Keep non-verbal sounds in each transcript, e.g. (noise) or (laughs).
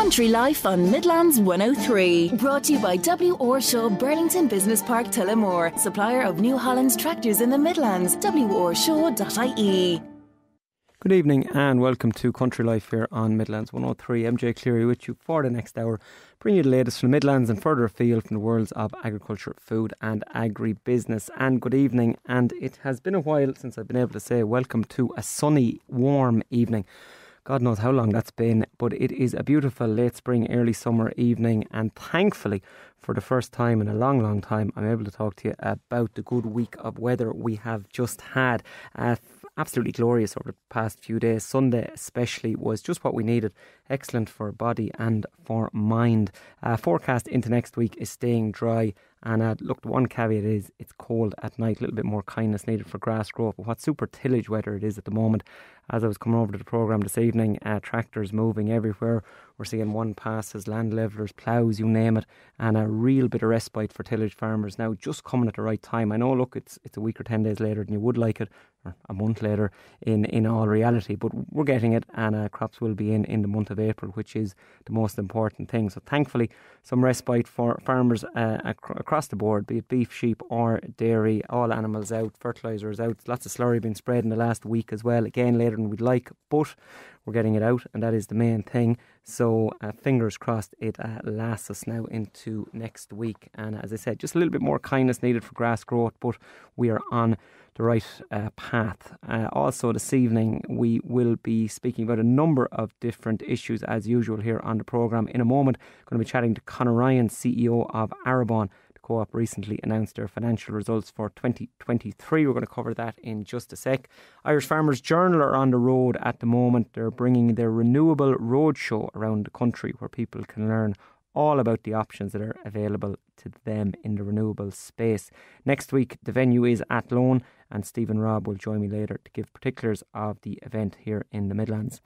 Country Life on Midlands 103. Brought to you by W. Orshaw Burlington Business Park Tullamore, supplier of New Holland's tractors in the Midlands. WOrshaw.ie. Good evening and welcome to Country Life here on Midlands 103. MJ Cleary with you for the next hour, bringing you the latest from the Midlands and further afield from the worlds of agriculture, food and agribusiness. And good evening. And it has been a while since I've been able to say welcome to a sunny, warm evening. God knows how long that's been, but it is a beautiful late spring, early summer evening, and thankfully, for the first time in a long, long time, I'm able to talk to you about the good week of weather we have just had. Uh, absolutely glorious over the past few days. Sunday, especially, was just what we needed. Excellent for body and for mind. Uh, forecast into next week is staying dry. And uh, look, one caveat is it's cold at night, a little bit more kindness needed for grass growth. But what super tillage weather it is at the moment. As I was coming over to the programme this evening, uh, tractors moving everywhere. We're seeing one passes, land levelers, ploughs, you name it, and a real bit of respite for tillage farmers now, just coming at the right time. I know, look, it's it's a week or 10 days later than you would like it, or a month later in, in all reality, but we're getting it, and uh, crops will be in in the month of April, which is the most important thing. So, thankfully, some respite for farmers uh, ac- across the board, be it beef, sheep, or dairy, all animals out, fertilisers out, lots of slurry being spread in the last week as well, again, later than we'd like, but we're getting it out, and that is the main thing. So, uh, fingers crossed, it uh, lasts us now into next week. And as I said, just a little bit more kindness needed for grass growth, but we are on the right uh, path. Uh, also, this evening, we will be speaking about a number of different issues as usual here on the programme. In a moment, going to be chatting to Conor Ryan, CEO of Arrabawn Co op recently announced their financial results for 2023. We're going to cover that in just a sec. Irish Farmers Journal are on the road at the moment. They're bringing their renewable roadshow around the country where people can learn all about the options that are available to them in the renewable space. Next week, the venue is Athlone, and Stephen Robb will join me later to give particulars of the event here in the Midlands.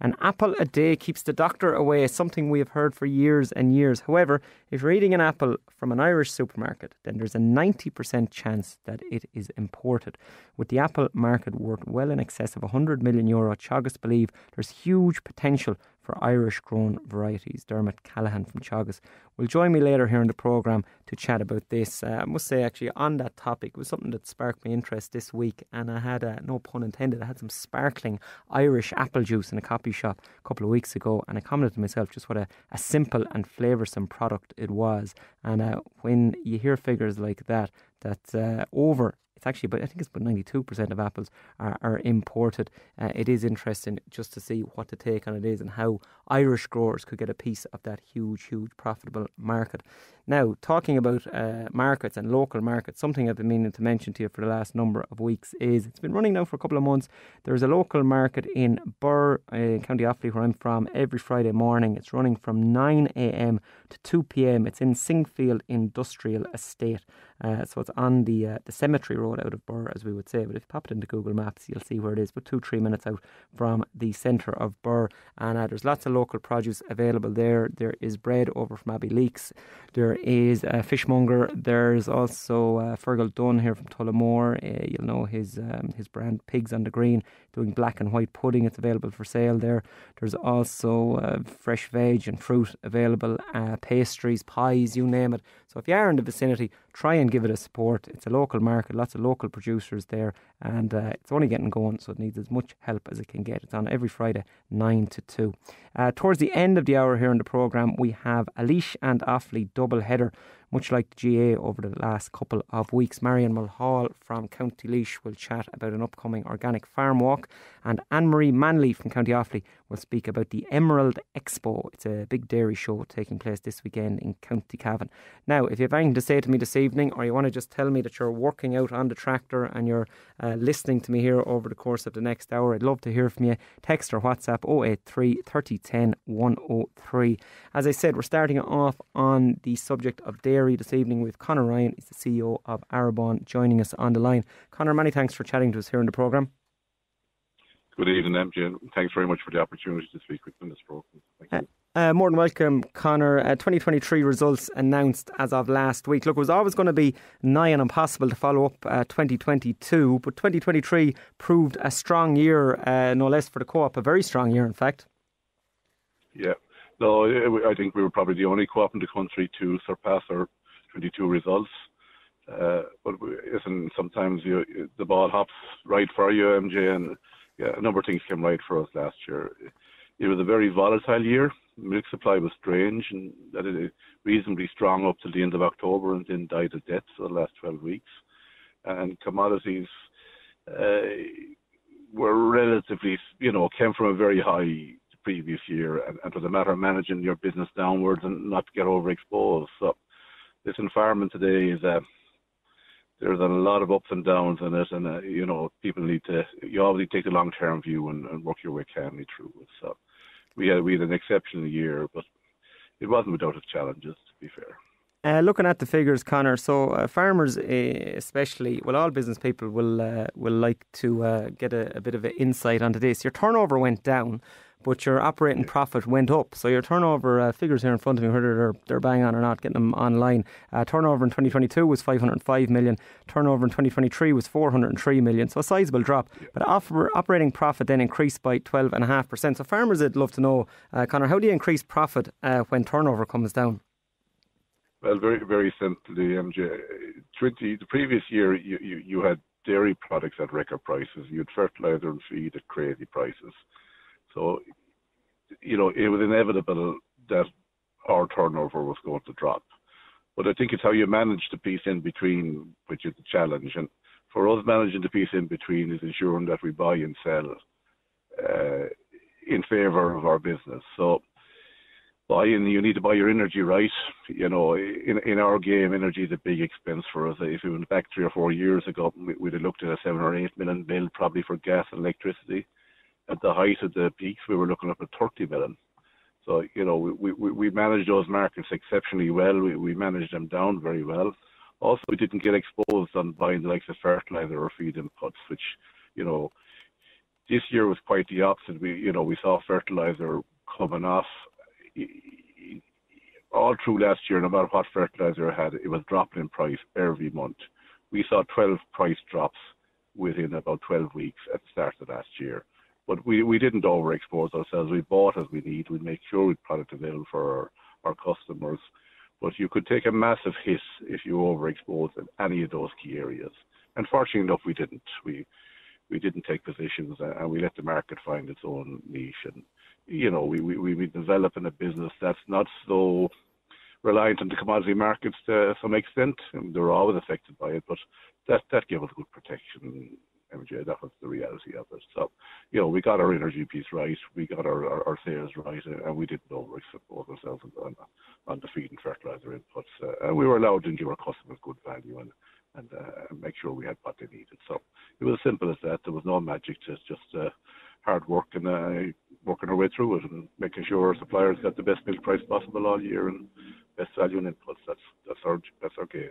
An apple a day keeps the doctor away, something we have heard for years and years. However, if you're eating an apple from an Irish supermarket, then there's a 90% chance that it is imported. With the apple market worth well in excess of 100 million euro, Teagasc believe there's huge potential for Irish grown varieties. Dermot Callaghan from Teagasc will join me later here in the programme to chat about this. Uh, I must say, actually, on that topic, was something that sparked my interest this week, and I had, uh, no pun intended, I had some sparkling Irish apple juice in a coffee shop a couple of weeks ago, and I commented to myself just what a, a simple and flavoursome product it was. And uh, when you hear figures like that, that uh, over it's actually but I think it's about 92% of apples are, are imported. Uh, it is interesting just to see what the take on it is and how Irish growers could get a piece of that huge, huge profitable market. Now, talking about uh, markets and local markets, something I've been meaning to mention to you for the last number of weeks is it's been running now for a couple of months. There's a local market in Birr, uh, County Offaly, where I'm from, every Friday morning. It's running from 9am to 2pm. It's in Singfield Industrial Estate. Uh, so it's on the uh, the cemetery road out of Birr, as we would say. But if you pop it into Google Maps, you'll see where it is. But two, three minutes out from the centre of Birr. And uh, there's lots of local produce available there. There is bread over from Abbeyleix. There is a fishmonger. There's also uh, Fergal Dunn here from Tullamore. Uh, you'll know his um, his brand Pigs on the Green, doing black and white pudding. It's available for sale there. There's also uh, fresh veg and fruit available, uh, pastries, pies, you name it. So if you are in the vicinity, try and give it a support. It's a local market, lots of local producers there, and uh, it's only getting going, so it needs as much help as it can get. It's on every Friday, 9 to 2. Uh, towards the end of the hour here in the programme, we have a Laois and Offaly double header much like the GAA over the last couple of weeks. Marianne Mulhall from County Laois will chat about an upcoming organic farm walk, and Ann Maree Manly from County Offaly will speak about the Emerald Expo. It's a big dairy show taking place this weekend in County Cavan. Now, if you have anything to say to me this evening, or you want to just tell me that you're working out on the tractor and you're uh, listening to me here over the course of the next hour, I'd love to hear from you. Text or WhatsApp 083 3010 103. As I said, we're starting off on the subject of dairy this evening with Conor Ryan. He's the CEO of Arrabawn, joining us on the line. Conor, many thanks for chatting to us here in the programme. Good evening, MJ. Thanks very much for the opportunity to speak with you this programme. Thank you. Uh, more than welcome, Conor. Uh, 2023 results announced as of last week. Look, it was always going to be nigh and impossible to follow up uh, 2022, but 2023 proved a strong year, uh, no less for the co op, a very strong year, in fact. Yeah, No, I think we were probably the only co-op in the country to surpass our 22 results. Uh, but listen, sometimes you, the ball hops right for you, MJ, and yeah, a number of things came right for us last year. It was a very volatile year. Milk supply was strange, and that is reasonably strong up till the end of October, and then died a death for the last 12 weeks. And commodities uh, were relatively, you know, came from a very high previous year, and, and it was a matter of managing your business downwards and not to get overexposed. So this environment today is a uh, there's a lot of ups and downs in it, and uh, you know people need to you obviously take the long term view and, and, work your way calmly through it. So we had we had an exceptional year, but it wasn't without its challenges. To be fair. Uh, looking at the figures, Conor. So uh, farmers, uh, especially, well, all business people will uh, will like to uh, get a, a, bit of an insight onto this. Your turnover went down, but your operating profit went up. So your turnover uh, figures here in front of me, whether they're, they're bang on or not, getting them online. Uh, turnover in 2022 was 505 million. Turnover in 2023 was 403 million. So a sizable drop. But operating profit then increased by 12.5%. So farmers would love to know, uh, Conor, how do you increase profit uh, when turnover comes down? Well, very, very simply, MJ. 20, the previous year, you, you, you had dairy products at record prices. You had fertilizer and feed at crazy prices. So, you know, it was inevitable that our turnover was going to drop. But I think it's how you manage the piece in between, which is the challenge. And for us, managing the piece in between is ensuring that we buy and sell uh, in favour of our business. So, buying, you need to buy your energy right. You know, in in our game, energy is a big expense for us. If we went back three or four years ago, we'd have looked at a seven or eight million bill probably for gas and electricity at the height of the peaks, we were looking up at 30 million. So, you know, we, we, we managed those markets exceptionally well. We, we managed them down very well. Also, we didn't get exposed on buying the likes of fertilizer or feed inputs, which, you know, this year was quite the opposite. We, you know, we saw fertilizer coming off all through last year. No matter what fertilizer had, it was dropping in price every month. We saw 12 price drops within about 12 weeks at the start of last year. But we, we didn't overexpose ourselves. We bought as we need. We make sure we product available for our, our customers. But you could take a massive hit if you overexpose in any of those key areas. And fortunately enough, we didn't. We we didn't take positions and we let the market find its own niche. And you know, we we we developing a business that's not so reliant on the commodity markets to some extent. And they're always affected by it, but that that gave us good protection MJ. That was the reality of it. So, you know, we got our energy piece right, we got our, our, our sales right, and we didn't overexpose ourselves on, on the feed and fertilizer inputs. Uh, and we were allowed to give our customers good value and and uh, make sure we had what they needed. So it was as simple as that. There was no magic to just uh, hard work and uh, working our way through it and making sure our suppliers got the best milk price possible all year and best value in inputs. That's that's our that's our game.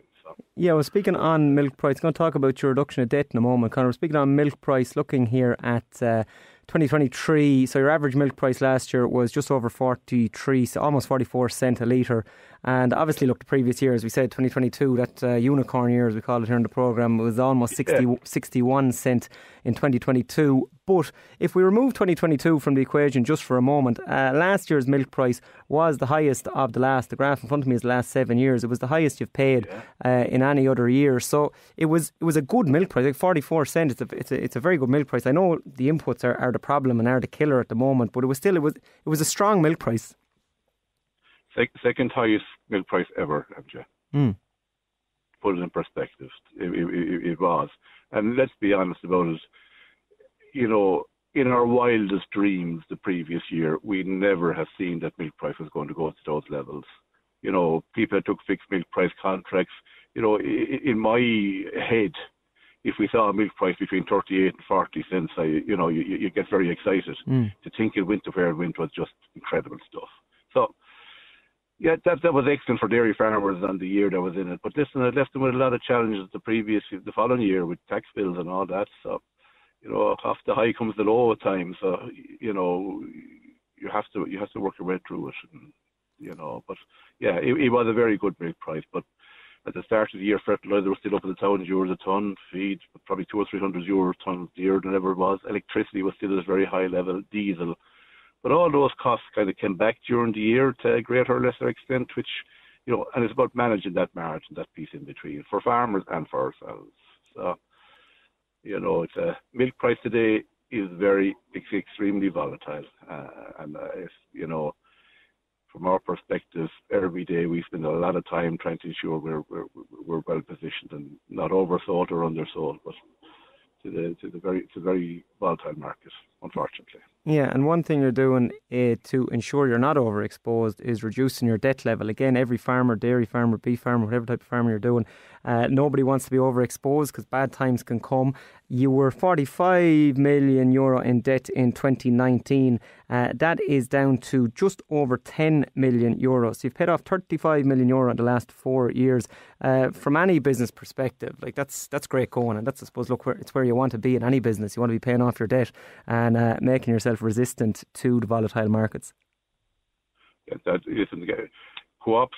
Yeah, well, speaking on milk price, I'm going to talk about your reduction of debt in a moment. Conor, speaking on milk price, looking here at. Uh, 2023, so your average milk price last year was just over 43, so almost 44 cent a litre. And obviously, look, the previous year, as we said, 2022, that uh, unicorn year, as we call it here in the programme, was almost 60, yeah. 61 cent in 2022. But if we remove 2022 from the equation just for a moment, uh, last year's milk price was the highest of the last. The graph in front of me is the last seven years. It was the highest you've paid uh, in any other year. So it was it was a good milk price, like 44 cent. It's a it's a, it's a very good milk price. I know the inputs are, are the problem and are the killer at the moment, but it was still it was it was a strong milk price. Second highest milk price ever, MJ. Mm. Put it in perspective, it, it, it was. And let's be honest about it you know, in our wildest dreams the previous year, we never have seen that milk price was going to go to those levels. You know, people took fixed milk price contracts. You know, in my head, if we saw a milk price between 38 and 40 cents, I, you know, you, you get very excited. Mm. To think it went to where it went was just incredible stuff. So, yeah, that that was excellent for dairy farmers and the year that was in it. But listen, it left them with a lot of challenges the previous, the following year with tax bills and all that. So, you know, off the high comes the low at times. So, you know, you have to you have to work your way through it. And, you know, but yeah, it, it was a very good milk price. But at the start of the year, fertilizer was still up at the thousand euros a ton. Feed probably two or three hundred euros a ton dearer than ever it was. Electricity was still at a very high level. Diesel But all those costs kind of came back during the year to a greater or lesser extent, which, you know, and it's about managing that margin, that piece in between for farmers and for ourselves. So, you know, it's a milk price today is very, it's extremely volatile. Uh, and uh, if, you know, from our perspective, every day we spend a lot of time trying to ensure we're, we're, we're well positioned and not oversold or undersold, but to the to the very to very volatile market, unfortunately. Yeah, and one thing you're doing uh, to ensure you're not overexposed is reducing your debt level. Again, every farmer, dairy farmer, beef farmer, whatever type of farmer you're doing, uh, nobody wants to be overexposed because bad times can come. You were 45 million euro in debt in 2019. Uh, that is down to just over 10 million euro. So you've paid off 35 million euro in the last four years. Uh, from any business perspective, like that's that's great going, and that's I suppose look where it's where you want to be in any business. You want to be paying off your debt and uh, making yourself resistant to the volatile markets. Yeah, that isn't co-ops.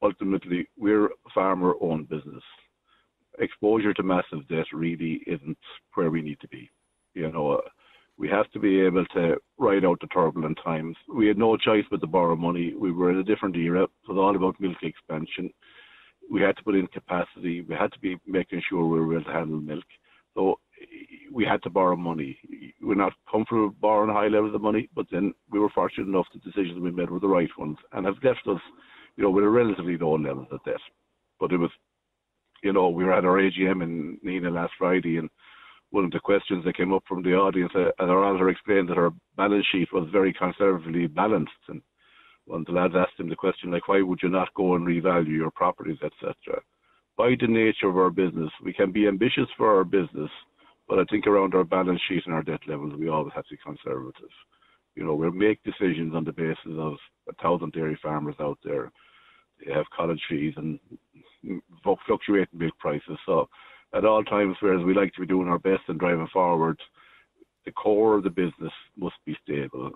Ultimately, we're farmer-owned business. Exposure to massive debt really isn't where we need to be. You know, uh, we have to be able to ride out the turbulent times. We had no choice but to borrow money. We were in a different era. It was all about milk expansion. We had to put in capacity. We had to be making sure we were able to handle milk. So we had to borrow money. We're not comfortable borrowing high levels of money, but then we were fortunate enough the decisions we made were the right ones and have left us, you know, with a relatively low level of debt. But it was, you know, we were at our AGM in Nenagh last Friday, and one of the questions that came up from the audience, uh, and our auditor explained that our balance sheet was very conservatively balanced. And one of the lads asked him the question, like, why would you not go and revalue your properties, etc. By the nature of our business, we can be ambitious for our business, but I think around our balance sheet and our debt levels, we always have to be conservative. You know, we'll make decisions on the basis of a thousand dairy farmers out there. They have college fees and fluctuating milk prices. So at all times, whereas we like to be doing our best and driving forward, the core of the business must be stable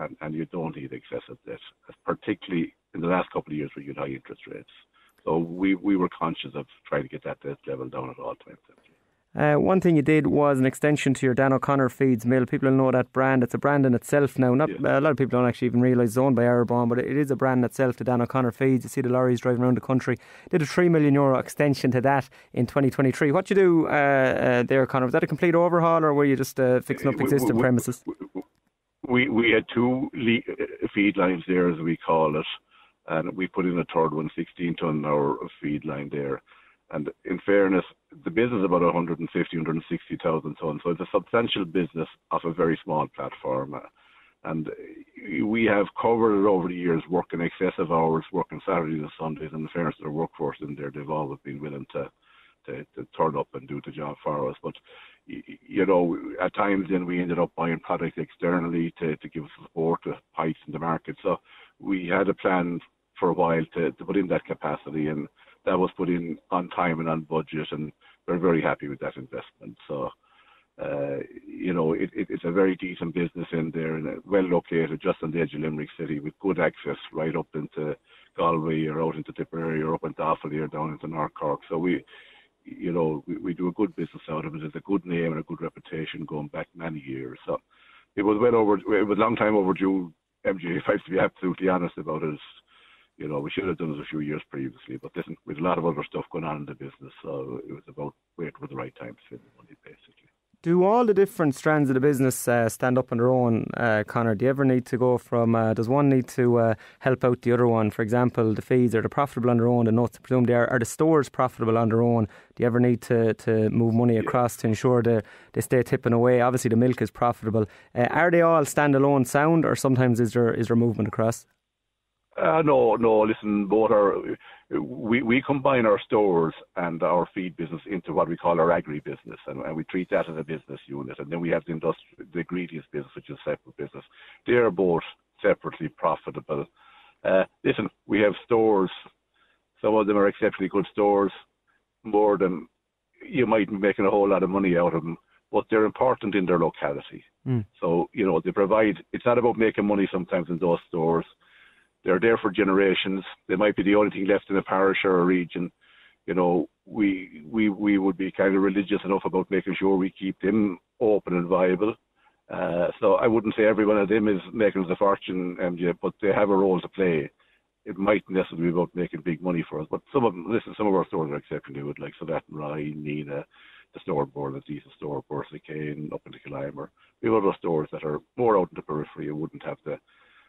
and, and you don't need excessive debt, particularly in the last couple of years where you had high interest rates. So we, we were conscious of trying to get that debt level down at all times. Uh, one thing you did was an extension to your Dan O'Conor Feeds mill. People will know that brand. It's a brand in itself now. Not yeah. a lot of people don't actually even realise it's owned by Arrabawn, but it is a brand in itself. The Dan O'Connor Feeds. You see the lorries driving around the country. Did a three million euro extension to that in 2023. What you do uh, uh, there, Connor? Was that a complete overhaul, or were you just uh, fixing up existing premises? We we had two le- uh, feed lines there, as we call it, and we put in a third one, 16 ton hour feed line there and in fairness, the business is about 150, 160,000 tons. So it's a substantial business off a very small platform. And we have covered it over the years, working excessive hours, working Saturdays and Sundays. And the fairness to the workforce in there, they've always been willing to, to, to turn up and do the job for us. But, you know, at times then we ended up buying products externally to, to give us support to pipes in the market. So we had a plan for a while to, to put in that capacity. And that was put in on time and on budget, and we're very happy with that investment. So, uh, you know, it, it, it's a very decent business in there and well located just on the edge of Limerick City with good access right up into Galway or out into Tipperary or up into Offaly or down into North Cork. So we, you know, we, we do a good business out of it. It's a good name and a good reputation going back many years. So it was well over, it was a long time overdue, MJ, if I to be absolutely honest about it you know, we should have done it a few years previously, but listen, with a lot of other stuff going on in the business, so it was about wait for the right time to spend the money, basically. Do all the different strands of the business uh, stand up on their own, uh, Conor? Do you ever need to go from, uh, does one need to uh, help out the other one? For example, the fees, are they profitable on their own? The nuts, I presume they are. Are the stores profitable on their own? Do you ever need to, to move money across yeah. to ensure that they stay tipping away? Obviously, the milk is profitable. Uh, are they all standalone sound, or sometimes is there is there movement across? Uh, no, no. Listen, both are. We we combine our stores and our feed business into what we call our agri business, and, and we treat that as a business unit. And then we have the industri- the ingredients business, which is a separate business. They are both separately profitable. Uh, listen, we have stores. Some of them are exceptionally good stores, more than you might be making a whole lot of money out of them, but they're important in their locality. Mm. So you know they provide. It's not about making money sometimes in those stores they're there for generations. They might be the only thing left in a parish or a region. You know, we we we would be kind of religious enough about making sure we keep them open and viable. Uh, so I wouldn't say every one of them is making us a fortune, MJ, but they have a role to play. It mightn't necessarily be about making big money for us, but some of them, listen, some of our stores are exceptionally good, like so that Rye, Nenagh, the store board, the diesel store, Borrisokane, up into Killimor. We have other stores that are more out in the periphery and wouldn't have the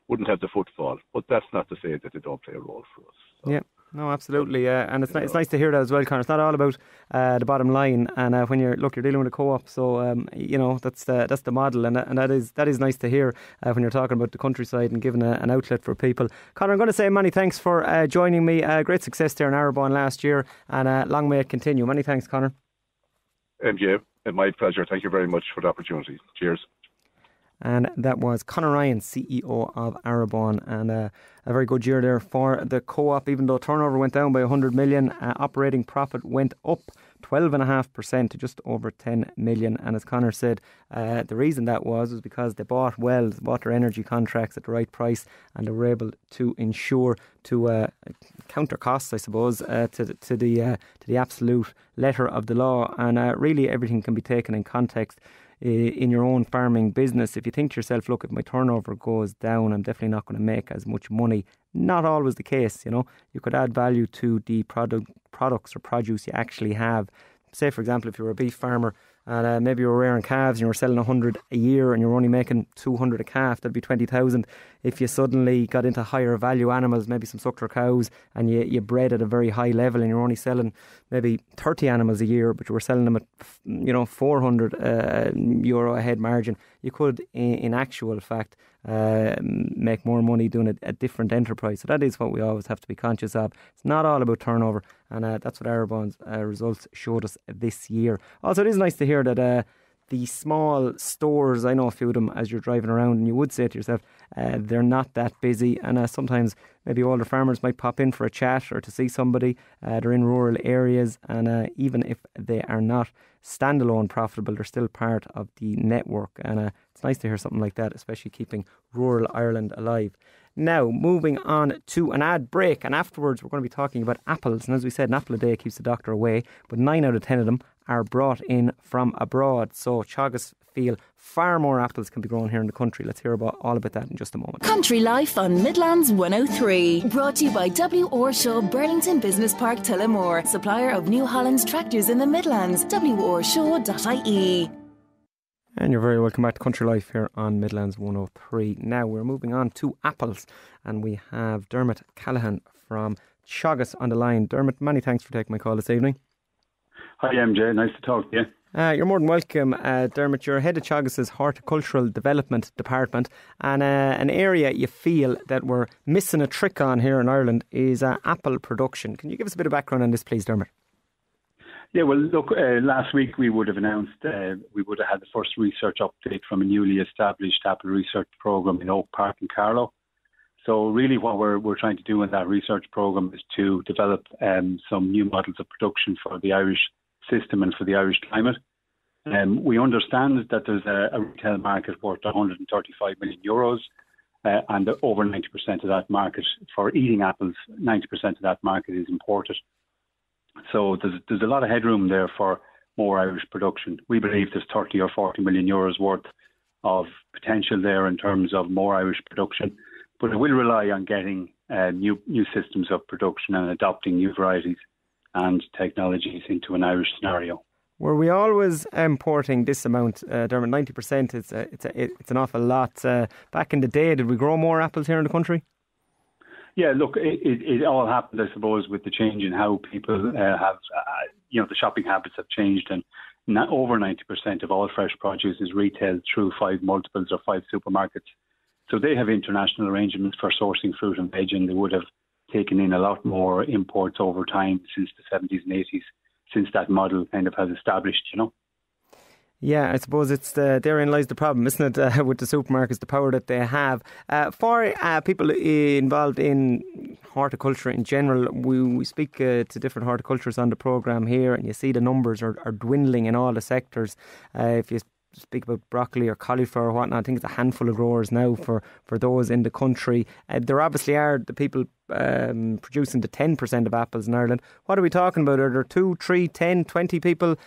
wouldn't have the footfall. But that's not to say that they don't play a role for us. So. Yeah. No, absolutely, uh, and it's, it's nice to hear that as well, Conor. It's not all about uh, the bottom line, and uh, when you're look, you're dealing with a co-op, so um, you know that's the that's the model, and and that is that is nice to hear uh, when you're talking about the countryside and giving a, an outlet for people. Conor, I'm going to say many thanks for uh, joining me. Uh, great success there in Arrabawn last year, and long may it continue. Many thanks, Conor. MJ, my pleasure. Thank you very much for the opportunity. Cheers. And that was Conor Ryan, CEO of Arrabawn, and uh, a very good year there for the co-op. Even though turnover went down by 100 million, uh, operating profit went up 12.5% to just over 10 million. And as Conor said, uh, the reason that was was because they bought well, bought their energy contracts at the right price, and they were able to ensure to uh, counter costs, I suppose, uh, to to the uh, to the absolute letter of the law. And uh, really, everything can be taken in context in your own farming business, if you think to yourself, look, if my turnover goes down, I'm definitely not going to make as much money. Not always the case, you know. You could add value to the product, products or produce you actually have. Say, for example, if you're a beef farmer and uh, maybe you were rearing calves and you were selling 100 a year and you're only making 200 a calf, that'd be 20,000. If you suddenly got into higher value animals, maybe some suckler cows, and you, you bred at a very high level and you're only selling maybe 30 animals a year, but you were selling them at, you know, 400 uh, euro a head margin, you could, in, in actual fact, uh, make more money doing a, a, different enterprise. So that is what we always have to be conscious of. It's not all about turnover, and uh, that's what Arrabawn's uh, results showed us this year. Also, it is nice to hear that uh, the small stores, I know a few of them as you're driving around, and you would say to yourself, uh, they're not that busy. And uh, sometimes maybe older farmers might pop in for a chat or to see somebody. Uh, they're in rural areas, and even if they are not standalone profitable, they're still part of the network. And it's nice to hear something like that, especially keeping rural Ireland alive. Now, moving on to an ad break, and afterwards we're going to be talking about apples. And as we said, an apple a day keeps the doctor away, but nine out of ten of them are brought in from abroad. So Teagasc feel far more apples can be grown here in the country. Let's hear about all about that in just a moment. Country Life on Midlands 103, brought to you by W. Orshaw Burlington Business Park Tullamore, supplier of New Holland's tractors in the Midlands. worshaw.ie. And you're very welcome back to Country Life here on Midlands 103. Now we're moving on to apples, and we have Dermot Callaghan from Teagasc on the line. Dermot, many thanks for taking my call this evening. Hi, MJ. Nice to talk to you. Uh, you're more than welcome, uh, Dermot. You're head of Teagasc's Horticultural Development Department, and uh, an area you feel that we're missing a trick on here in Ireland is uh, apple production. Can you give us a bit of background on this, please, Dermot? Yeah, well, look, uh, last week we would have announced uh, we would have had the first research update from a newly established apple research program in Oak Park in Carlow. So, really, what we're we're trying to do in that research program is to develop um, some new models of production for the Irish system and for the Irish climate. Um, we understand that there's a, a, retail market worth 135 million euros, uh, and over 90% of that market for eating apples, 90% of that market is imported. So there's there's a lot of headroom there for more Irish production. We believe there's 30 or 40 million euros worth of potential there in terms of more Irish production, but it will rely on getting uh, new new systems of production and adopting new varieties and technologies into an Irish scenario. Were we always importing this amount, uh, Dermot? Ninety percent. It's a, it's a, it's an awful lot. Uh, back in the day, did we grow more apples here in the country? Yeah, look, it, it, it, all happened, I suppose, with the change in how people uh, have, uh, you know, the shopping habits have changed, and not, over 90% of all fresh produce is retailed through five multiples or five supermarkets. So they have international arrangements for sourcing fruit and veg, and they would have taken in a lot more imports over time since the 70s and 80s, since that model kind of has established, you know. Yeah, I suppose it's the, therein lies the problem, isn't it, (laughs) uh, with the supermarkets, the power that they have. Uh, for uh, people involved in horticulture in general, we, we speak uh, to different horticulturists on the programme here, and you see the numbers are, are dwindling in all the sectors. Uh, if you speak about broccoli or cauliflower or whatnot, I think it's a handful of growers now for, for those in the country. Uh, there obviously are the people um, producing the 10% of apples in Ireland. What are we talking about? Are there two, three, ten, twenty people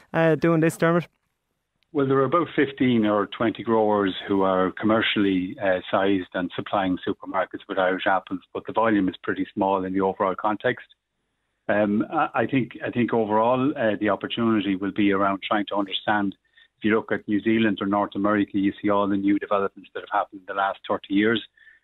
doing this, Dermot? Well, there are about 15 or 20 growers who are commercially uh, sized and supplying supermarkets with Irish apples, but the volume is pretty small in the overall context. Um, I think I think overall uh, the opportunity will be around trying to understand. If you look at New Zealand or North America, you see all the new developments that have happened in the last 30 years,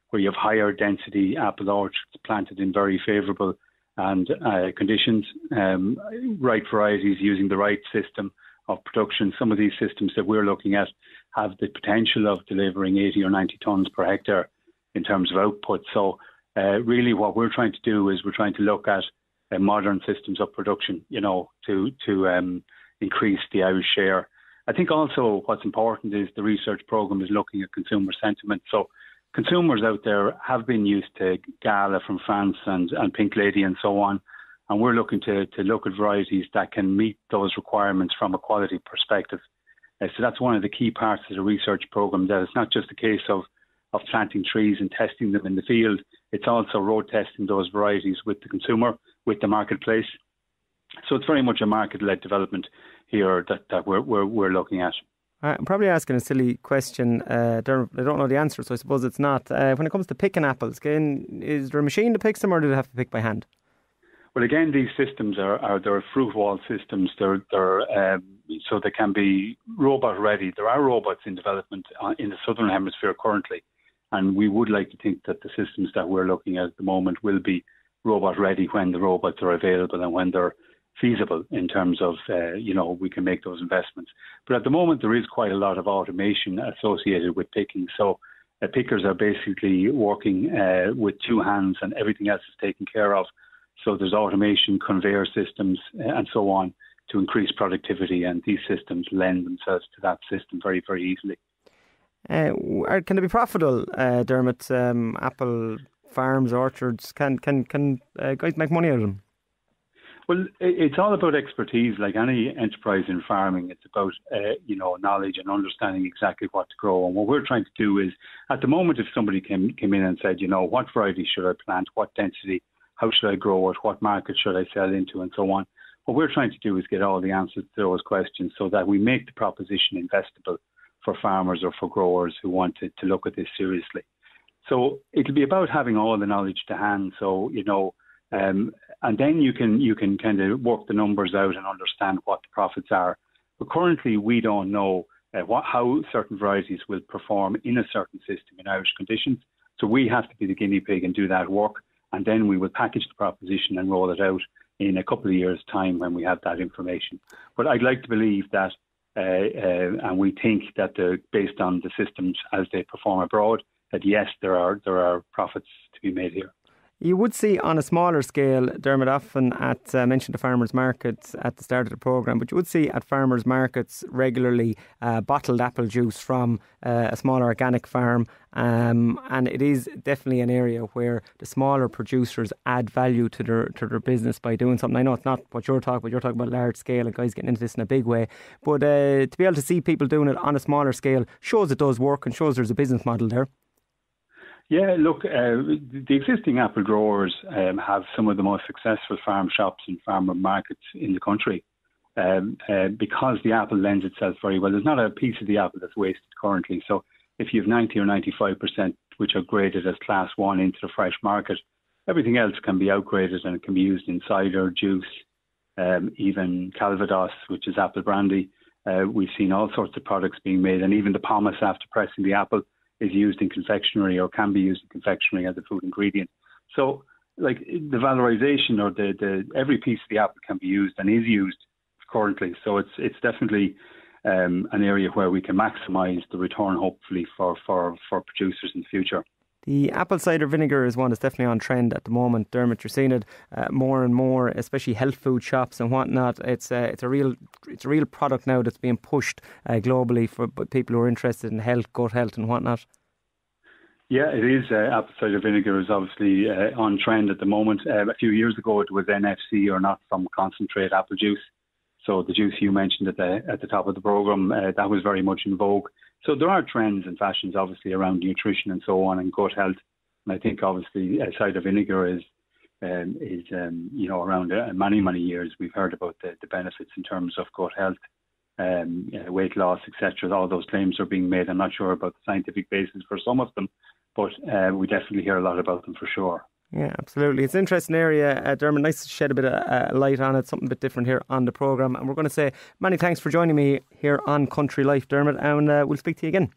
where you have higher density apple orchards planted in very favourable and uh, conditions, um, right varieties using the right system of production. Some of these systems that we're looking at have the potential of delivering 80 or 90 tonnes per hectare in terms of output. So, uh, really, what we're trying to do is we're trying to look at uh, modern systems of production, you know, to to um, increase the Irish share. I think also what's important is the research program is looking at consumer sentiment. So consumers out there have been used to Gala from France and, and Pink Lady and so on. And we're looking to, to look at varieties that can meet those requirements from a quality perspective. Uh, so that's one of the key parts of the research program, that it's not just a case of, of planting trees and testing them in the field. It's also road testing those varieties with the consumer, with the marketplace. So it's very much a market-led development here that, that we're, we're, we're looking at. I'm probably asking a silly question. Uh, I don't know the answer, so I suppose it's not. Uh, when it comes to picking apples, can, is there a machine that picks them, or do they have to pick by hand? Well, again, these systems are, are they're fruit wall systems. They're they're um, so they can be robot ready. There are robots in development uh, in the southern hemisphere currently, and we would like to think that the systems that we're looking at at the moment will be robot ready when the robots are available and when they're feasible in terms of uh, you know we can make those investments. But at the moment, there is quite a lot of automation associated with picking. So. Uh, pickers are basically working uh, with two hands, and everything else is taken care of so there's automation, conveyor systems, and so on to increase productivity, and these systems lend themselves to that system very, very easily. Uh, can it be profitable, uh, Dermot? Um, apple farms, orchards, can can can uh, guys make money out of them? Well, it's all about expertise. Like any enterprise in farming, it's about uh, you know knowledge and understanding exactly what to grow. And what we're trying to do is, at the moment, if somebody came came in and said, you know, what variety should I plant, what density, how should I grow it? What market should I sell into? And so on. What we're trying to do is get all the answers to those questions so that we make the proposition investable for farmers or for growers who want to, to look at this seriously. So it'll be about having all the knowledge to hand. So, you know, um, and then you can you can kind of work the numbers out and understand what the profits are. But currently, we don't know uh, what, how certain varieties will perform in a certain system in Irish conditions. So we have to be the guinea pig and do that work and then we will package the proposition and roll it out in a couple of years' time when we have that information. But I'd like to believe that, uh, uh, and we think that the, based on the systems as they perform abroad, that yes, there are there are profits to be made here. You would see on a smaller scale, Dermot often at uh, mentioned the farmers markets at the start of the program, but you would see at farmers markets regularly uh, bottled apple juice from uh, a small organic farm, um, and it is definitely an area where the smaller producers add value to their to their business by doing something. I know it's not what you're talking about; you're talking about large scale and guys getting into this in a big way. But uh, to be able to see people doing it on a smaller scale shows it does work and shows there's a business model there. Yeah, look, uh, the existing apple growers um, have some of the most successful farm shops and farmer markets in the country um, uh, because the apple lends itself very well. There's not a piece of the apple that's wasted currently. So if you have 90 or 95%, which are graded as class one into the fresh market, everything else can be outgraded and it can be used in cider, juice, um, even Calvados, which is apple brandy. Uh, we've seen all sorts of products being made, and even the pomace after pressing the apple is used in confectionery or can be used in confectionery as a food ingredient. So, like the valorization or the, the every piece of the apple can be used and is used currently. So it's it's definitely um, an area where we can maximise the return, hopefully, for, for, for producers in the future. The apple cider vinegar is one that's definitely on trend at the moment. Dermot, you're seeing it uh, more and more, especially health food shops and whatnot. It's uh, it's a real it's a real product now that's being pushed uh, globally for people who are interested in health, gut health, and whatnot. Yeah, it is. Uh, apple cider vinegar is obviously uh, on trend at the moment. Uh, a few years ago, it was NFC or not from concentrate apple juice. So the juice you mentioned at the at the top of the program, that was very much in vogue. So there are trends and fashions, obviously, around nutrition and so on, and gut health. And I think, obviously, uh, cider vinegar is um, is um, you know around uh, many many years we've heard about the, the benefits in terms of gut health. um, you know, weight loss, etc. All those claims are being made. I'm not sure about the scientific basis for some of them, but uh, we definitely hear a lot about them for sure. Yeah, absolutely. It's an interesting area, uh, Dermot. Nice to shed a bit of uh, light on it, something a bit different here on the programme. And we're going to say many thanks for joining me here on Country Life, Dermot, and uh, we'll speak to you again.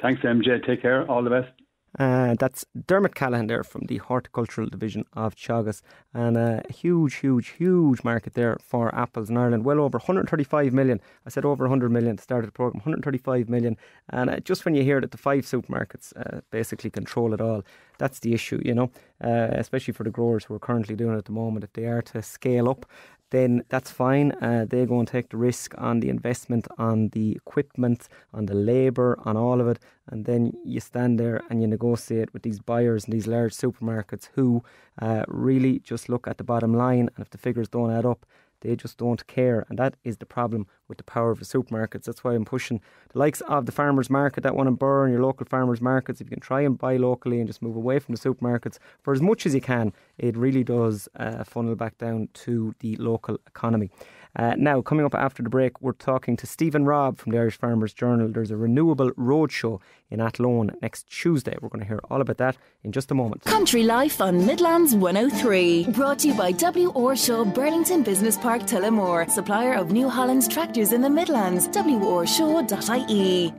Thanks, MJ. Take care. All the best. Uh, that's Dermot Callaghan there from the Horticultural Division of Teagasc. And a huge, huge, huge market there for apples in Ireland. Well over 135 million. I said over 100 million the start the programme, 135 million. And uh, just when you hear that the five supermarkets uh, basically control it all, that's the issue, you know, uh, especially for the growers who are currently doing it at the moment. If they are to scale up, then that's fine. Uh, they're going to take the risk on the investment, on the equipment, on the labour, on all of it. And then you stand there and you negotiate with these buyers and these large supermarkets who uh, really just look at the bottom line. And if the figures don't add up, they just don't care. And that is the problem with the power of the supermarkets. That's why I'm pushing the likes of the farmers market, that one in Burren, your local farmers markets. If you can try and buy locally and just move away from the supermarkets for as much as you can, it really does uh, funnel back down to the local economy. Uh, now, coming up after the break, we're talking to Stephen Robb from the Irish Farmers Journal. There's a renewable roadshow in Athlone next Tuesday. We're going to hear all about that in just a moment. Country Life on Midlands 103. Brought to you by W. Orshaw Burlington Business Park Tullamore, supplier of New Holland tractors in the Midlands. WOrshaw.ie.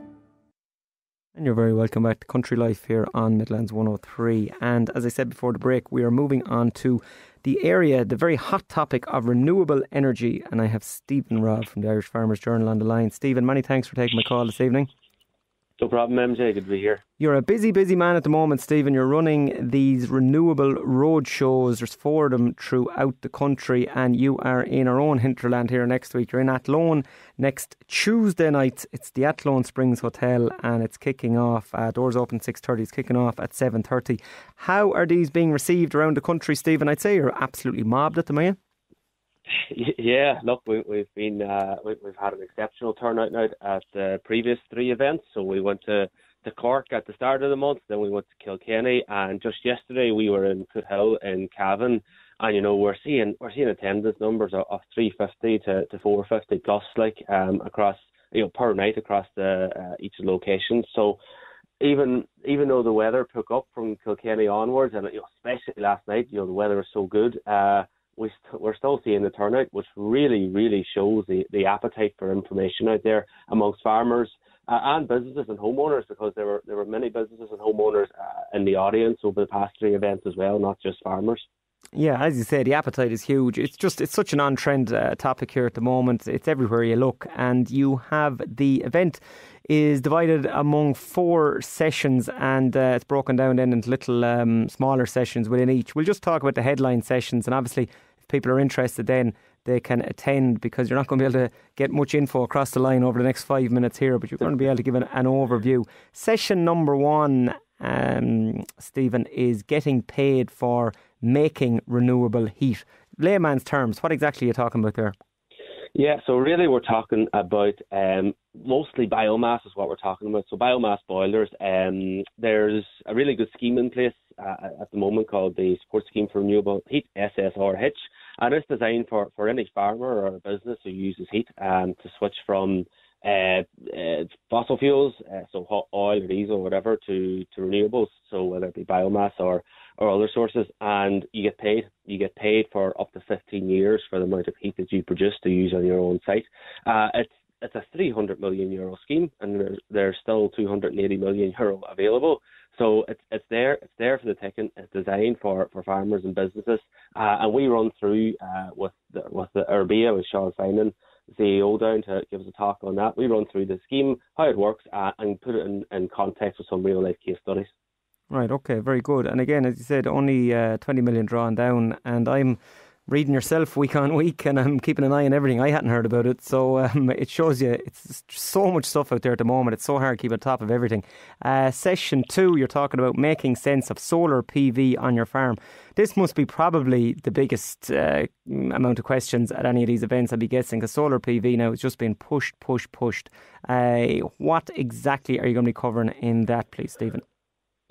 And you're very welcome back to Country Life here on Midlands 103. And as I said before the break, we are moving on to the area, the very hot topic of renewable energy. And I have Stephen Robb from the Irish Farmers Journal on the line. Stephen, many thanks for taking my call this evening. No problem, MJ. Good to be here. You're a busy, busy man at the moment, Stephen. You're running these renewable road shows. There's four of them throughout the country, and you are in our own hinterland here next week. You're in Athlone next Tuesday night. It's the Athlone Springs Hotel, and it's kicking off. Uh, doors open six thirty. It's kicking off at seven thirty. How are these being received around the country, Stephen? I'd say you're absolutely mobbed at the moment. (laughs) Yeah, look, we, have been uh, we, have had an exceptional turnout now at the previous three events. So we went to to Cork at the start of the month, then we went to Kilkenny, and just yesterday we were in Cootehill in Cavan, and you know we're seeing we're seeing attendance numbers of, of 350 to, to 450 plus, like um, across you know per night across the uh, each location. So even even though the weather took up from Kilkenny onwards, and you know, especially last night, you know the weather was so good. Uh, we st- we're still seeing the turnout, which really, really shows the, the appetite for information out there amongst farmers uh, and businesses and homeowners, because there were there were many businesses and homeowners uh, in the audience over the past three events as well, not just farmers. Yeah, as you say, the appetite is huge. It's just it's such an on-trend uh, topic here at the moment. It's everywhere you look, and you have the event is divided among four sessions, and uh, it's broken down then into little um, smaller sessions within each. We'll just talk about the headline sessions, and obviously people are interested, then they can attend because you're not going to be able to get much info across the line over the next five minutes here, but you're going to be able to give an, an overview. Session number one, um, Stephen, is getting paid for making renewable heat. Layman's terms, what exactly are you talking about there? Yeah, so really we're talking about um, mostly biomass is what we're talking about. So biomass boilers. Um, there's a really good scheme in place uh, at the moment called the Support Scheme for Renewable Heat (SSRH), and it's designed for, for any farmer or business who uses heat um, to switch from uh, uh, fossil fuels, uh, so hot oil or diesel or whatever, to, to renewables. So whether it be biomass or, or other sources, and you get paid. You get paid for up to 15 years for the amount of heat that you produce to use on your own site. Uh, it's it's a 300 million euro scheme, and there's, there's still 280 million euro available. So it's it's there it's there for the taking. It's designed for, for farmers and businesses, uh, and we run through uh, with the, with the IrBEA with Sean Finan, CEO down to give us a talk on that. We run through the scheme, how it works, uh, and put it in, in context with some real life case studies. Right. Okay. Very good. And again, as you said, only uh, 20 million drawn down, and I'm reading yourself week on week, and I'm keeping an eye on everything. I hadn't heard about it, so um, it shows you it's so much stuff out there at the moment. It's so hard to keep on top of everything. Uh, session two, you're talking about making sense of solar PV on your farm. This must be probably the biggest uh, amount of questions at any of these events. I'd be guessing because solar PV now is just being pushed, pushed, pushed. Uh, what exactly are you going to be covering in that, please, Stephen?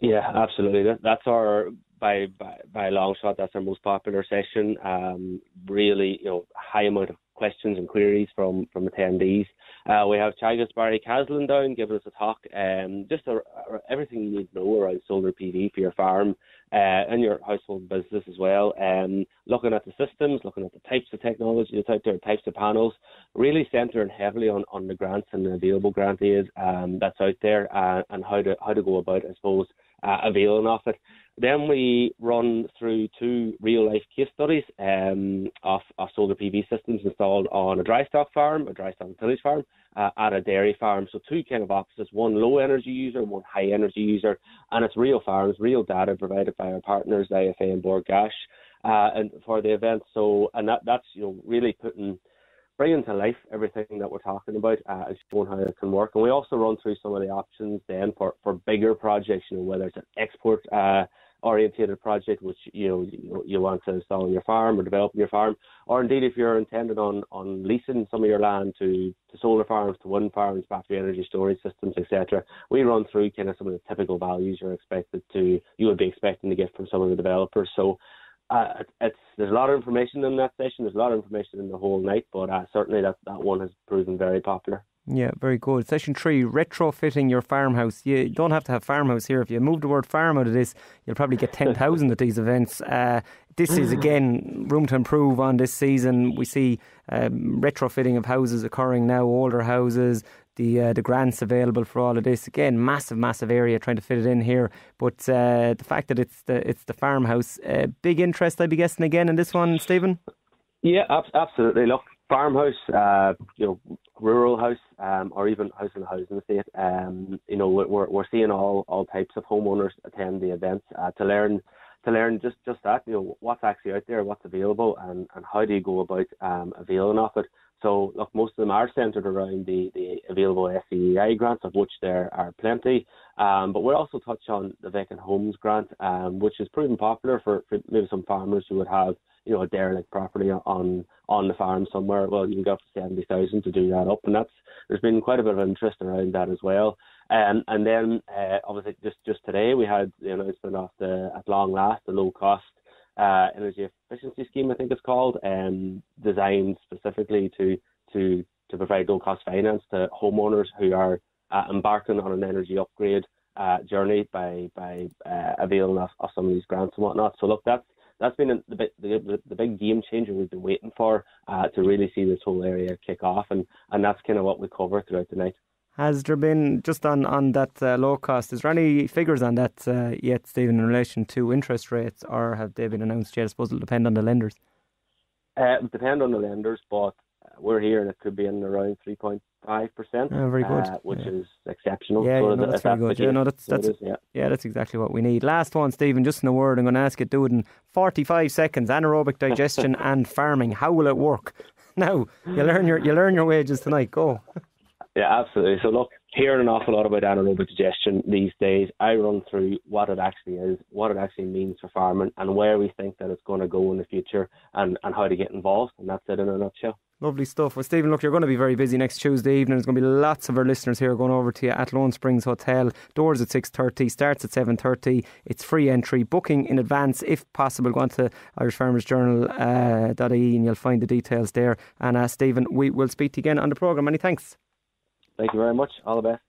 Yeah, absolutely. that's our by, by by a long shot, that's our most popular session. Um, really, you know, high amount of questions and queries from from attendees. Uh, we have Teagasc Barry Caslin down giving us a talk, um, just a, a, everything you need to know around solar PV for your farm uh, and your household business as well. Um, looking at the systems, looking at the types of technology that's out there, types of panels, really centering heavily on, on the grants and the available grant aid um, that's out there uh, and how to how to go about, I suppose, uh, availing of it. Then we run through two real life case studies um, of, of solar PV systems installed on a dry stock farm, a dry stock tillage farm, uh, at a dairy farm. So two kind of opposites, one low energy user, one high energy user, and it's real farms, real data provided by our partners, IFA and Bord Gáis, uh, and for the event. So and that that's you know really putting bringing to life everything that we're talking about uh, and showing how it can work. And we also run through some of the options then for, for bigger projects, you know, whether it's an export uh, orientated project which you know you, you want to install on your farm or develop your farm, or indeed if you're intended on, on leasing some of your land to, to solar farms, to wind farms, battery energy storage systems, etc. We run through kind of some of the typical values you're expected to you would be expecting to get from some of the developers. So uh, it's there's a lot of information in that session. There's a lot of information in the whole night, but uh, certainly that, that one has proven very popular. Yeah, very good. Session three, retrofitting your farmhouse. You don't have to have farmhouse here. If you move the word farm out of this, you'll probably get (laughs) 10,000 at these events. Uh, this is, again, room to improve on this season. We see um, retrofitting of houses occurring now, older houses, the uh, the grants available for all of this. Again, massive, massive area trying to fit it in here. But uh, the fact that it's the it's the farmhouse, uh, big interest, I'd be guessing again in this one, Stephen. Yeah, absolutely. Look, farmhouse, uh, you know, rural house, um, or even house in a housing estate. Um, you know, we're we're seeing all all types of homeowners attend the events uh, to learn to learn just just that. You know, what's actually out there, what's available, and and how do you go about um, availing of it. So, look, most of them are centred around the, the available SEAI grants, of which there are plenty. Um, but we'll also touch on the vacant homes grant, um, which is proven popular for, for maybe some farmers who would have you know, a derelict property on on the farm somewhere, well, you can go up to seventy thousand to do that up, and that's there's been quite a bit of interest around that as well. Um, and then uh, obviously just just today we had the announcement of the at long last the low cost uh, energy efficiency scheme, I think it's called, um, designed specifically to to to provide low cost finance to homeowners who are uh, embarking on an energy upgrade uh, journey by by uh, availing of, of some of these grants and whatnot. So look, that's that's been the big the, the big game changer we've been waiting for uh, to really see this whole area kick off, and and that's kind of what we cover throughout the night. Has there been just on on that uh, low cost? Is there any figures on that uh, yet, Stephen, in relation to interest rates, or have they been announced yet? I suppose it'll depend on the lenders. Uh, depend on the lenders, but we're here and it could be in around 3.5%. Oh, very good. Uh, which yeah. is exceptional. Yeah, so yeah no, that's very good. Yeah, no, that's, that's, is, yeah. yeah, that's exactly what we need. Last one, Stephen, just in a word, I'm going to ask you to do it in 45 seconds. Anaerobic digestion (laughs) and farming. How will it work? (laughs) Now, you learn your, you learn your wages tonight. Go. Yeah, absolutely. So look, hearing an awful lot about anaerobic digestion these days, I run through what it actually is, what it actually means for farming, and where we think that it's going to go in the future, and, and how to get involved. And that's it in a nutshell. Lovely stuff. Well, Stephen, look, you're going to be very busy next Tuesday evening. There's going to be lots of our listeners here going over to you at Athlone Springs Hotel. Doors at 6.30, starts at 7.30. It's free entry. Booking in advance, if possible. Go on to irishfarmersjournal.ie uh, and you'll find the details there. And uh, Stephen, we will speak to you again on the programme. Many thanks. Thank you very much. All the best.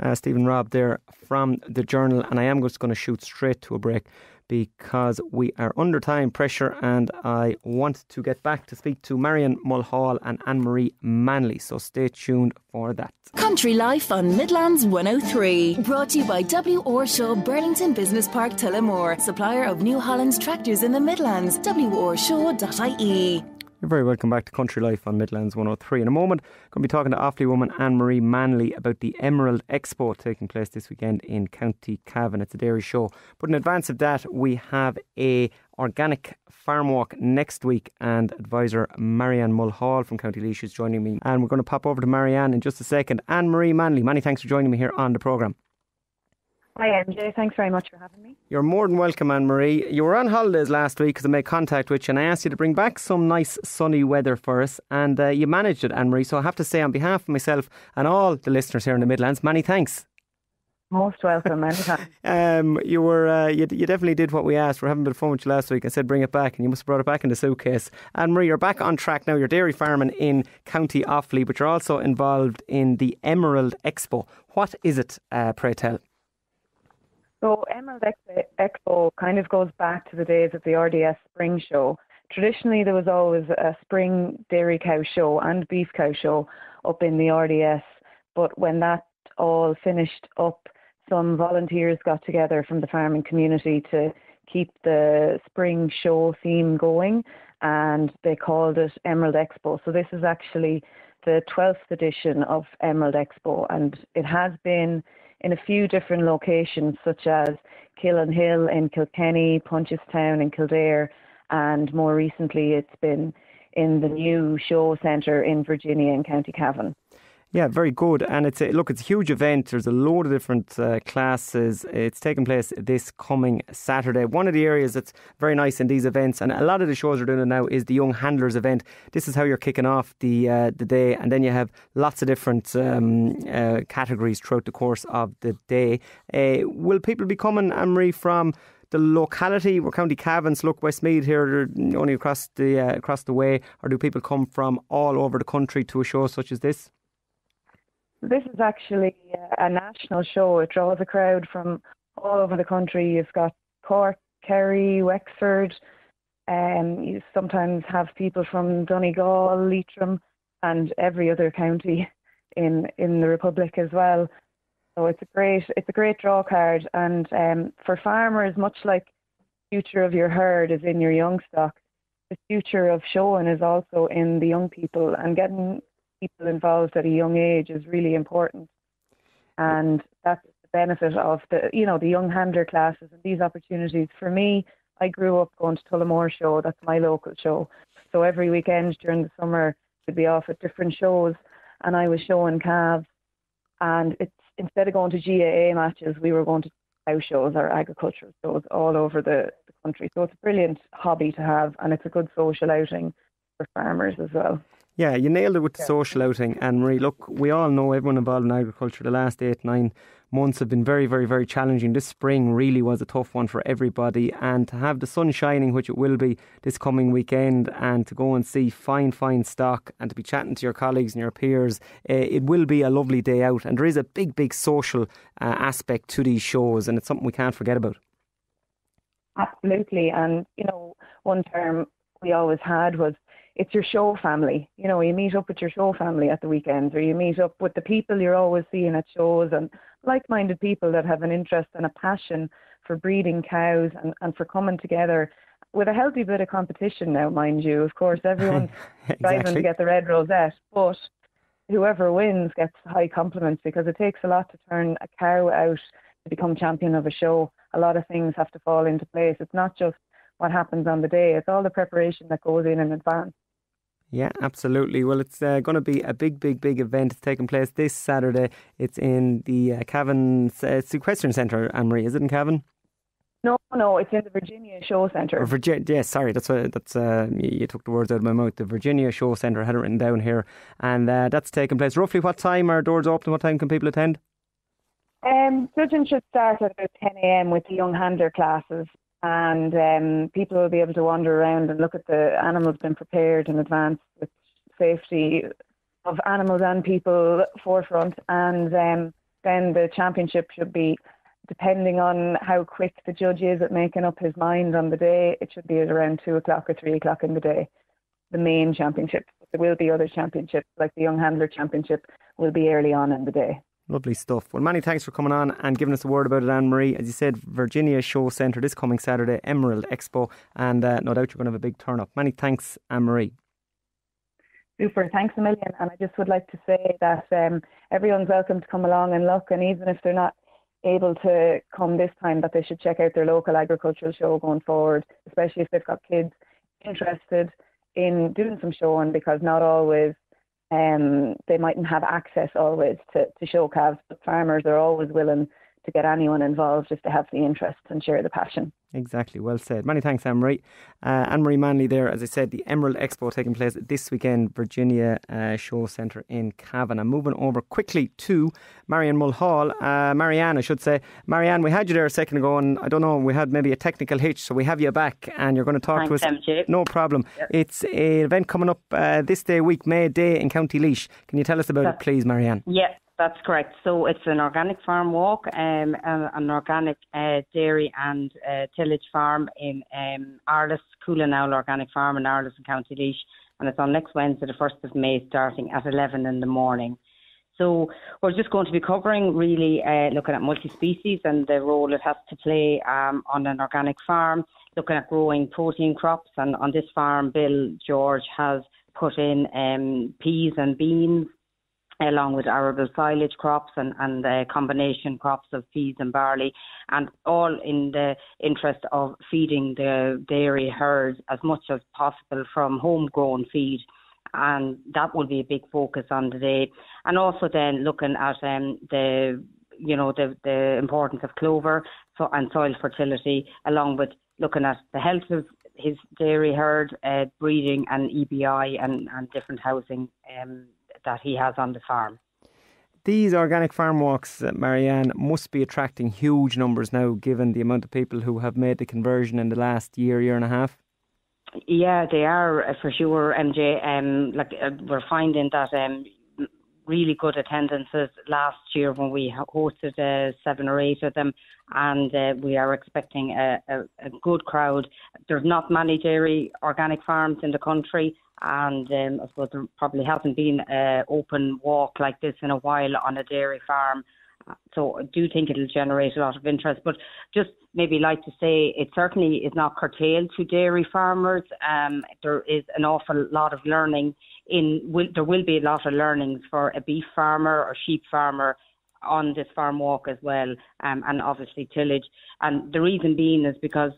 Uh, Stephen Robb there from the Journal. And I am just going to shoot straight to a break because we are under time pressure and I want to get back to speak to Marianne Mulhall and Ann Maree Manly. So stay tuned for that. Country Life on Midlands 103. Brought to you by W. Orshaw Burlington Business Park Tullamore, supplier of New Holland's tractors in the Midlands. WORshaw.ie. You're very welcome back to Country Life on Midlands 103. In a moment, I'm going to be talking to Offaly woman Ann Maree Manly about the Emerald Expo taking place this weekend in County Cavan. It's a dairy show. But in advance of that, we have a organic farm walk next week and advisor Marianne Mulhall from County Laois is joining me. And we're going to pop over to Marianne in just a second. Ann Maree Manly, many thanks for joining me here on the programme. Hi, MJ. Thanks very much for having me. You're more than welcome, Ann Maree. You were on holidays last week because I made contact with you and I asked you to bring back some nice sunny weather for us, and uh, you managed it, Ann Maree. So I have to say, on behalf of myself and all the listeners here in the Midlands, many thanks. Most welcome, anytime. (laughs) um, you were uh, you, you definitely did what we asked. We're having a bit of fun with you last week. I said bring it back, and you must have brought it back in the suitcase. Ann Maree, you're back on track now. You're dairy farming in County Offaly, but you're also involved in the Emerald Expo. What is it, uh, pray tell? So Emerald Expo kind of goes back to the days of the RDS Spring Show. Traditionally, there was always a spring dairy cow show and beef cow show up in the RDS, but when that all finished up some volunteers got together from the farming community to keep the spring show theme going and they called it Emerald Expo. So this is actually the 12th edition of Emerald Expo and it has been in a few different locations such as Hill in Kilkenny, Punchestown in Kildare and more recently it's been in the new show centre in Virginia in County Cavan. Yeah, very good. And it's a, look, it's a huge event. There's a load of different uh, classes. It's taking place this coming Saturday. One of the areas that's very nice in these events, and a lot of the shows are doing it now, is the Young Handlers event. This is how you're kicking off the uh, the day, and then you have lots of different um, uh, categories throughout the course of the day. Uh, will people be coming, Ann-Maree, from the locality? We're County Cavan's, look, Westmeath here, only across the uh, across the way, or do people come from all over the country to a show such as this? This is actually a national show. It draws a crowd from all over the country. You've got Cork, Kerry, Wexford. Um, you sometimes have people from Donegal, Leitrim, and every other county in in the Republic as well. So it's a great it's a great draw card, and um, for farmers, much like future of your herd is in your young stock, the future of showing is also in the young people, and getting people involved at a young age is really important. And that's the benefit of the, you know, the young handler classes and these opportunities. For me, I grew up going to Tullamore Show. That's my local show. So every weekend during the summer, we'd be off at different shows, and I was showing calves. And it's instead of going to GAA matches, we were going to cow shows or agricultural shows all over the, the country. So it's a brilliant hobby to have, and it's a good social outing for farmers as well. Yeah, you nailed it with the social outing. Ann Maree, look, we all know everyone involved in agriculture, the last eight, nine months have been very, very, very challenging. This spring really was a tough one for everybody. And to have the sun shining, which it will be this coming weekend, and to go and see fine, fine stock and to be chatting to your colleagues and your peers, uh, it will be a lovely day out. And there is a big, big social uh, aspect to these shows, and it's something we can't forget about. Absolutely. And, you know, one term we always had was it's your show family. You know, you meet up with your show family at the weekends, or you meet up with the people you're always seeing at shows, and like-minded people that have an interest and a passion for breeding cows and, and for coming together with a healthy bit of competition now, mind you. Of course, everyone's (laughs) exactly. striving to get the red rosette, but whoever wins gets high compliments because it takes a lot to turn a cow out to become champion of a show. A lot of things have to fall into place. It's not just what happens on the day. It's all the preparation that goes in in advance. Yeah, absolutely. Well, it's uh, going to be a big, big, big event. It's taking place this Saturday. It's in the uh, Cavan uh, Equestrian Centre, Ann Maree. Is it in Cavan? No, no, it's in the Virginia Show Centre. Virginia, yes, sorry, that's what, that's uh, you, took the words out of my mouth. The Virginia Show Centre I had it written down here, and uh, that's taking place. Roughly, what time are doors open? What time can people attend? Um, judging should start at about 10 a.m. with the young handler classes, and um, people will be able to wander around and look at the animals being prepared in advance with safety of animals and people forefront. And um, then the championship should be, depending on how quick the judge is at making up his mind on the day, it should be at around two o'clock or three o'clock in the day. The main championship. There will be other championships, like the Young Handler Championship, will be early on in the day. Lovely stuff. Well, many thanks for coming on and giving us a word about it, Ann Maree. As you said, Virginia Show Centre this coming Saturday, Emerald Expo, and uh, no doubt you're going to have a big turn up. Many thanks, Ann Maree. Super, thanks a million. And I just would like to say that um, everyone's welcome to come along and look, and even if they're not able to come this time, that they should check out their local agricultural show going forward, especially if they've got kids interested in doing some showing, because not always um, they mightn't have access always to, to show calves, but farmers are always willing to get anyone involved if they have the interest and share the passion. Exactly, well said. Many thanks, Ann Maree. Uh, Ann Maree Manly there, as I said, the Emerald Expo taking place this weekend, Virginia uh, Show Centre in Cavan. I'm moving over quickly to Marianne Mulhall. Uh, Marianne, I should say. Marianne, we had you there a second ago, and I don't know, we had maybe a technical hitch, so we have you back, and you're going to talk thanks, to us. MJ. No problem. Yep. It's an event coming up uh, this day week, May Day in County Laois. Can you tell us about That's- it, please, Marianne? Yeah, that's correct. So it's an organic farm walk, um, an, an organic uh, dairy and uh, tillage farm in um, Arles, Coolanowle Organic Farm in Arles in County Laois. And it's on next Wednesday, the 1st of May, starting at 11 in the morning. So we're just going to be covering really uh, looking at multi-species and the role it has to play um, on an organic farm, looking at growing protein crops. And on this farm, Bill George has put in um, peas and beans, along with arable silage crops and, and combination crops of peas and barley, and all in the interest of feeding the dairy herd as much as possible from homegrown feed. And that will be a big focus on the day. And also then looking at um, the you know the the importance of clover so, and soil fertility, along with looking at the health of his dairy herd, uh, breeding and EBI and, and different housing um, that he has on the farm. These organic farm walks, uh, Marianne, must be attracting huge numbers now, given the amount of people who have made the conversion in the last year, year and a half. Yeah, they are uh, for sure, MJ. Um, like uh, we're finding that um, really good attendances last year when we hosted uh, seven or eight of them, and uh, we are expecting a, a, a good crowd. There's not many dairy organic farms in the country, and um, I suppose there probably hasn't been an open walk like this in a while on a dairy farm. So I do think it'll generate a lot of interest. But just maybe like to say it certainly is not curtailed to dairy farmers. Um, there is an awful lot of learning in. Will, there will be a lot of learnings for a beef farmer or sheep farmer on this farm walk as well, um, and obviously tillage. And the reason being is because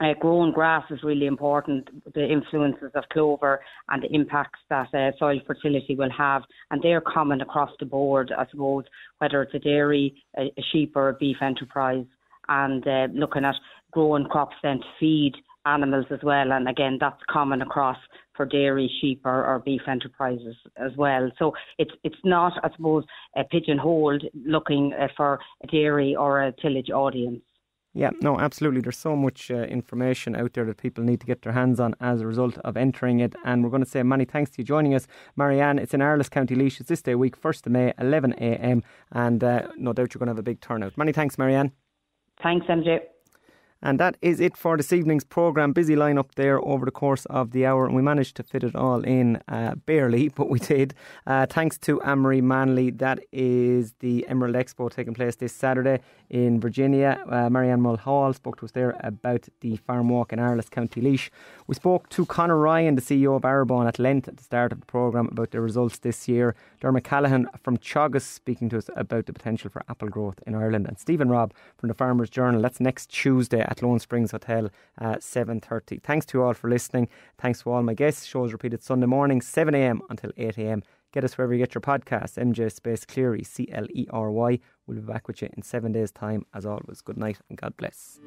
uh, growing grass is really important, the influences of clover and the impacts that uh, soil fertility will have. And they're common across the board, I suppose, whether it's a dairy, a, a sheep, or a beef enterprise. And uh, looking at growing crops then to feed animals as well. And again, that's common across for dairy, sheep, or, or beef enterprises as well. So it's it's not, I suppose, a pigeonholed looking uh, for a dairy or a tillage audience. Yeah, no, absolutely. There's so much uh, information out there that people need to get their hands on as a result of entering it. And we're going to say many thanks to you joining us, Marianne. It's in Arles, County Laois. It's this day week, 1st of May, 11 a.m. And uh, no doubt you're going to have a big turnout. Many thanks, Marianne. Thanks, MJ. And that is it for this evening's programme. Busy lineup there over the course of the hour, and we managed to fit it all in uh, barely, (laughs) but we did. Uh, thanks to Ann-Maree Manly. That is the Emerald Expo taking place this Saturday in Virginia. Uh, Marianne Mulhall spoke to us there about the farm walk in Arles, County Laois. We spoke to Conor Ryan, the CEO of Arrabawn, at length at the start of the programme about their results this year. Dermot Callaghan from Teagasc speaking to us about the potential for apple growth in Ireland. And Stephen Robb from the Farmers Journal. That's next Tuesday at Athlone Springs Hotel at 7.30. Thanks to you all for listening. Thanks to all my guests. Shows repeated Sunday morning, 7am until 8am. Get us wherever you get your podcasts. MJ Space Cleary, C L E R Y. We'll be back with you in seven days' time. As always, good night and God bless.